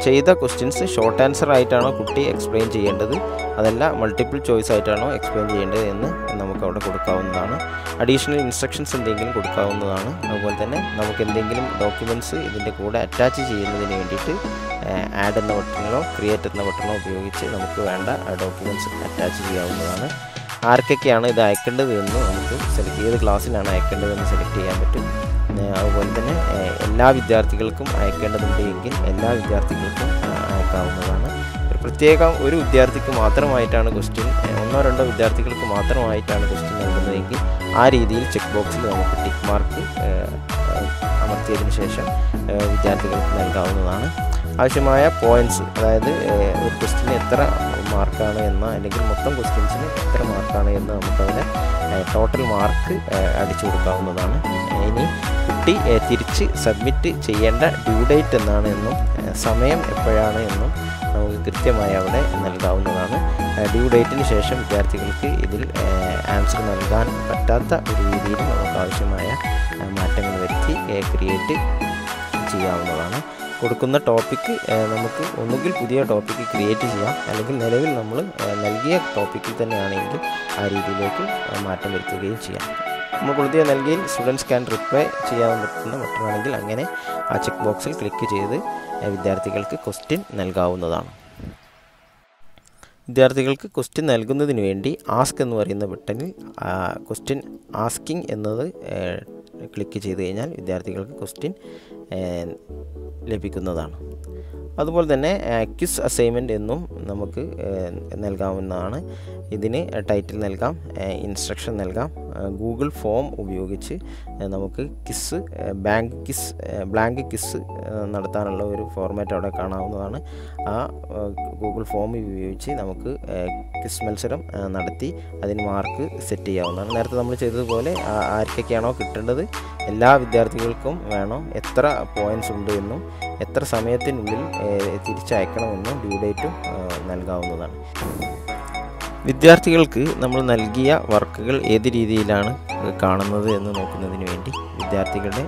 ചെയ്ത ക്വസ്റ്റ്യൻസ് ഷോർട്ട് ആൻസർ ആയിട്ടാണോ കുട്ടി എക്സ്പ്ലെയിൻ ചെയ്യേണ്ടത്? അതല്ല മൾട്ടിപ്പിൾ ചോയ്സ് ആയിട്ടാണോ എക്സ്പ്ലെയിൻ ചെയ്യേണ്ടത് എന്ന് നമുക്ക് അവിടെ കൊടുക്കാവുന്നതാണ്. അഡീഷണൽ ഇൻസ്ട്രക്ഷൻസ് എന്തെങ്കിലും കൊടുക്കാവുന്നതാണ്. അതുപോലെ തന്നെ നമുക്ക് എന്തെങ്കിലും ഡോക്യുമെന്റ്സ് ഇതിന്റെ കൂടെ അറ്റാച്ച് ചെയ്യുന്നതിന് വേണ്ടിയിട്ട് ആഡ് എന്ന ബട്ടണിലോ ക്രിയേറ്റ് എന്ന ബട്ടണോ ഉപയോഗിച്ച് നമുക്ക് വേണ്ട ഡോക്യുമെന്റ്സ് അറ്റാച്ച് ചെയ്യാവുന്നതാണ്. ആർക്കൊക്കെയാണ് ഇത് അയക്കേണ്ടത് എന്ന് നമുക്ക് സെലക്ട് ഏത് ക്ലാസ്സിലാണ് അയക്കേണ്ടതെന്ന് സെലക്ട് ചെയ്യാൻ പറ്റും. അതുപോലെ തന്നെ എല്ലാ വിദ്യാർത്ഥികൾക്കും അയക്കേണ്ടതുണ്ട് എങ്കിൽ എല്ലാ വിദ്യാർത്ഥികൾക്കും അയക്കാവുന്നതാണ്. ഒരു പ്രത്യേകം ഒരു വിദ്യാർത്ഥിക്ക് മാത്രമായിട്ടാണ് ക്വസ്റ്റ്യൻ ഒന്നോ രണ്ടോ വിദ്യാർത്ഥികൾക്ക് മാത്രമായിട്ടാണ് ക്വസ്റ്റ്യൻ നൽകുന്നതെങ്കിൽ ആ രീതിയിൽ ചെക്ക് ബോക്സിൽ നമുക്ക് ടിക്ക് മാർക്ക് അമർത്തിയതിന് ശേഷം വിദ്യാർത്ഥികൾക്ക് നൽകാവുന്നതാണ്. ആവശ്യമായ പോയിന്റ്സ് അതായത് ഒരു ക്വസ്റ്റിന് എത്ര മാർക്കാണ് എന്ന അല്ലെങ്കിൽ മൊത്തം ക്വസ്റ്റ്യൻസിന് എത്ര മാർക്കാണ് എന്ന് നമുക്കവിടെ ടോട്ടൽ മാർക്ക് അടിച്ചു കൊടുക്കാവുന്നതാണ്. ഇനി കുട്ടി തിരിച്ച് സബ്മിറ്റ് ചെയ്യേണ്ട ഡ്യൂ ഡേറ്റ് എന്നാണ് എന്നും സമയം എപ്പോഴാണ് എന്നും നമുക്ക് കൃത്യമായി അവിടെ നൽകാവുന്നതാണ്. ഡ്യൂ ഡേറ്റിന് ശേഷം വിദ്യാർത്ഥികൾക്ക് ഇതിൽ ആൻസർ നൽകാൻ പറ്റാത്ത ഒരു രീതിയിൽ നമുക്ക് ആവശ്യമായ മാറ്റങ്ങൾ വരുത്തി ക്രിയേറ്റ് ചെയ്യാവുന്നതാണ്. കൊടുക്കുന്ന ടോപ്പിക്ക് നമുക്ക് ഒന്നുകിൽ പുതിയ ടോപ്പിക്ക് ക്രിയേറ്റ് ചെയ്യാം അല്ലെങ്കിൽ നിലവിൽ നമ്മൾ നൽകിയ ടോപ്പിക്കിൽ തന്നെയാണെങ്കിൽ ആ രീതിയിലേക്ക് മാറ്റം വരുത്തുകയും ചെയ്യാം. നമ്മൾ കൊടുത്തിയ നൽകിയിൽ സ്റ്റുഡൻസ് ക്യാൻ റിപ്ലൈ ചെയ്യാൻ പറ്റുന്ന ബട്ടണാണെങ്കിൽ അങ്ങനെ ആ ചെക്ക് ബോക്സിൽ ക്ലിക്ക് ചെയ്ത് വിദ്യാർത്ഥികൾക്ക് ക്വസ്റ്റ്യൻ നൽകാവുന്നതാണ്. വിദ്യാർത്ഥികൾക്ക് ക്വസ്റ്റ്യൻ നൽകുന്നതിന് വേണ്ടി ആസ്ക് എന്ന് പറയുന്ന ബട്ടണിൽ ക്വസ്റ്റ്യൻ ആസ്കിങ് എന്നത് ക്ലിക്ക് ചെയ്ത് കഴിഞ്ഞാൽ വിദ്യാർത്ഥികൾക്ക് ക്വസ്റ്റ്യൻ ലഭിക്കുന്നതാണ്. അതുപോലെ തന്നെ ക്വിസ് അസൈൻമെന്റ് എന്നും നമുക്ക് നൽകാവുന്നതാണ്. ഇതിന് ടൈറ്റിൽ നൽകാം ഇൻസ്ട്രക്ഷൻ നൽകാം. ഗൂഗിൾ ഫോം ഉപയോഗിച്ച് നമുക്ക് quiz bank quiz blank quiz നടത്താനുള്ള ഒരു ഫോർമാറ്റ് അവിടെ കാണാവുന്നതാണ്. ആ ഗൂഗിൾ ഫോം ഉപയോഗിച്ച് നമുക്ക് കിസ് മത്സരം നടത്തി അതിന് മാർക്ക് സെറ്റ് ചെയ്യാവുന്നതാണ്. നേരത്തെ നമ്മൾ ചെയ്തതുപോലെ ആർക്കൊക്കെയാണോ കിട്ടേണ്ടത്? എല്ലാ വിദ്യാർത്ഥികൾക്കും വേണം? എത്ര പോയിന്റ്സ് ഉണ്ട് എന്നും എത്ര സമയത്തിനുള്ളിൽ തിരിച്ചയക്കണമെന്നും ഡ്യൂ ഡേറ്റും നൽകാവുന്നതാണ്. വിദ്യാർത്ഥികൾക്ക് നമ്മൾ നൽകിയ വർക്കുകൾ ഏത് രീതിയിലാണ് കാണുന്നത് എന്ന് നോക്കുന്നതിന് വേണ്ടി വിദ്യാർത്ഥികളുടെ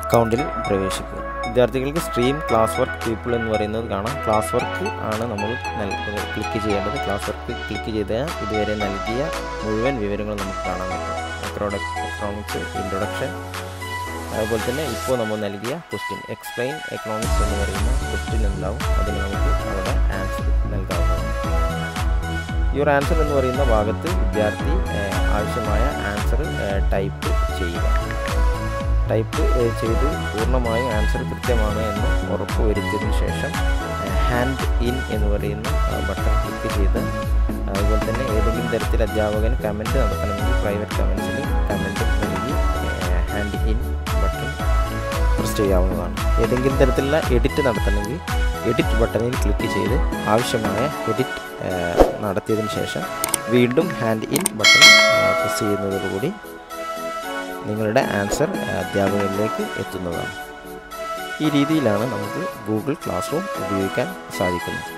അക്കൗണ്ടിൽ പ്രവേശിക്കുക. വിദ്യാർത്ഥികൾക്ക് സ്ട്രീം ക്ലാസ് വർക്ക് പീപ്പിൾ എന്ന് പറയുന്നത് കാണാം. ക്ലാസ് വർക്ക് ആണ് നമ്മൾ ക്ലിക്ക് ചെയ്യേണ്ടത്. ക്ലാസ് വർക്ക് ക്ലിക്ക് ചെയ്താൽ ഇതുവരെ നൽകിയ മുഴുവൻ വിവരങ്ങൾ നമുക്ക് കാണാൻ പറ്റും. എക്രോഡക് എക്കണോമിക്സ് ഇൻട്രൊഡക്ഷൻ അതുപോലെ തന്നെ ഇപ്പോൾ നമ്മൾ നൽകിയ ക്വസ്റ്റ്യൻ എക്സ്പ്ലെയിൻ എക്കണോമിക്സ് എന്ന് പറയുന്ന ക്വസ്റ്റ്യൻ എന്താവും? അതിന് നമുക്ക് അവിടെ ആൻസർ നൽകാവുന്നതാണ്. ഈ ഒരു ആൻസർ എന്ന് പറയുന്ന ഭാഗത്ത് വിദ്യാർത്ഥി ആവശ്യമായ ആൻസർ ടൈപ്പ് ചെയ്യുക. ടൈപ്പ് ചെയ്ത് പൂർണമായും ആൻസർ കൃത്യമാണ് എന്ന് ഉറപ്പ് ശേഷം ഹാൻഡ് ഇൻ എന്ന് പറയുന്ന ബട്ടൺ ക്ലിക്ക് ചെയ്ത് അതുപോലെ തന്നെ ഏതെങ്കിലും തരത്തിൽ അധ്യാപകൻ കമന്റ് നടത്തണമെങ്കിൽ പ്രൈവറ്റ് കമൻസിൽ കമന്റ് പ്രസ് ചെയ്യാവുന്നതാണ്. ഏതെങ്കിലും തരത്തിലുള്ള എഡിറ്റ് നടത്തണമെങ്കിൽ എഡിറ്റ് ബട്ടണിൽ ക്ലിക്ക് ചെയ്ത് ആവശ്യമായ എഡിറ്റ് നടത്തിയതിന് ശേഷം വീണ്ടും ഹാൻഡ് ഇൻ ബട്ടൺ പ്രസ് ചെയ്യുന്നതോടുകൂടി നിങ്ങളുടെ ആൻസർ അധ്യാപകരിലേക്ക് എത്തുന്നതാണ്. ഈ രീതിയിലാണ് നമുക്ക് ഗൂഗിൾ ക്ലാസ് റൂം ഉപയോഗിക്കാൻ സാധിക്കുന്നത്.